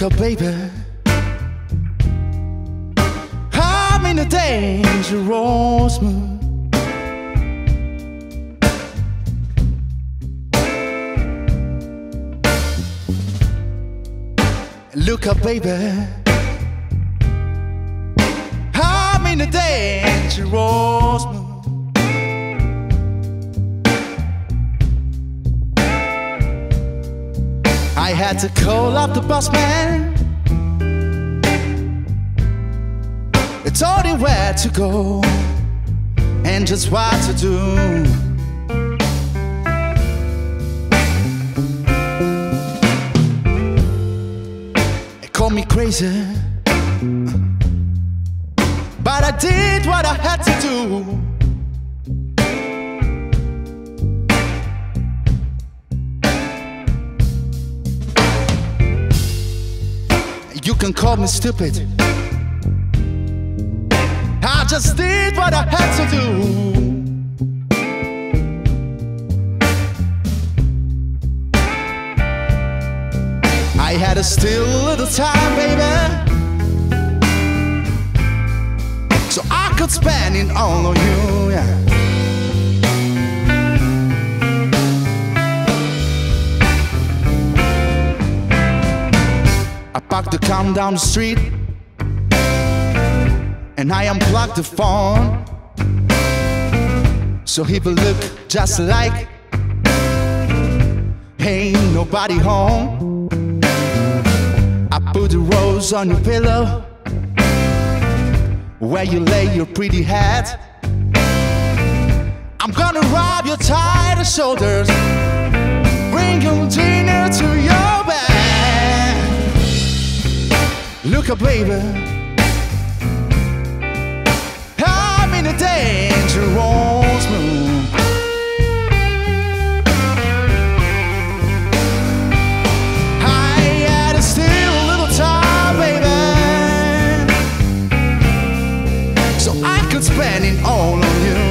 Look up, baby. I'm in a dangerous mood. Look up, baby. I'm in a dangerous had to call up the boss man. I told him where to go and just what to do. They called me crazy, but I did what I had to do. You can call me stupid. I just did what I had to do. I had a still little time, baby. So I could spend it all on you, yeah. I parked the car down the street and I unplugged the phone so he would look just like ain't nobody home. I put the rose on your pillow where you lay your pretty head. I'm gonna rub your tired shoulders, Look up, baby. I'm in a dangerous mood. I had a still little time, baby, so I could spend it all on you.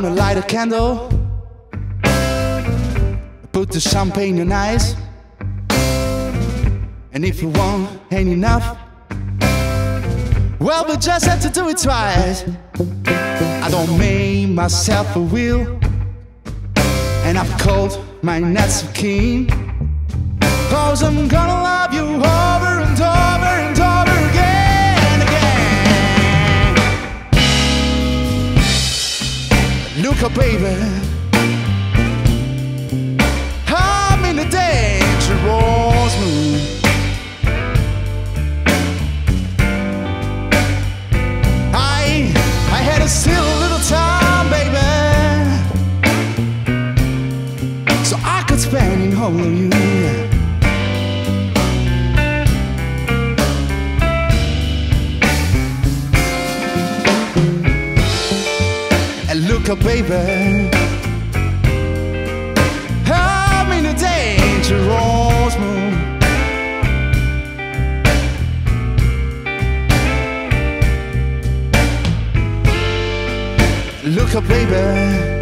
around and light a candle. Put the champagne on ice. And if you want ain't enough, well, we just had to do it twice. I don't make myself a wheel, and I've called my nets so keen. Cause I'm gonna love you all. like a baby. a baby. I'm in a dangerous mood Look up, baby.